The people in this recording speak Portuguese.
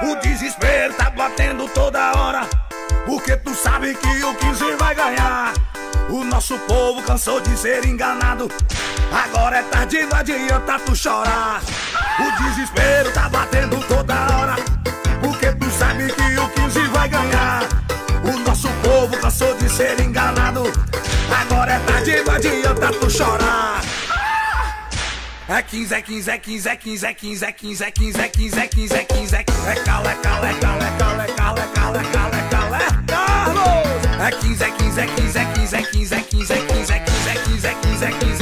O desespero tá batendo toda hora. Porque tu sabe que o 15 vai ganhar. O nosso povo cansou de ser enganado. Agora é tarde, não adianta tu chorar. O desespero tá batendo toda hora. Porque tu sabe que o 15 vai ganhar. O nosso povo cansou de ser enganado. Agora é tarde, não adianta tu chorar. É 15, é 15, é 15, é 15, é 15, é 15, é 15, é 15, é 15, é 15, é 15, é cala, é cala, é cala, é cala, é cala, é cala, é cala, é cala, é Carlos! É 15, é 15, é 15, é 15, é 15, é 15, é 15, é 15, é 15, é 15,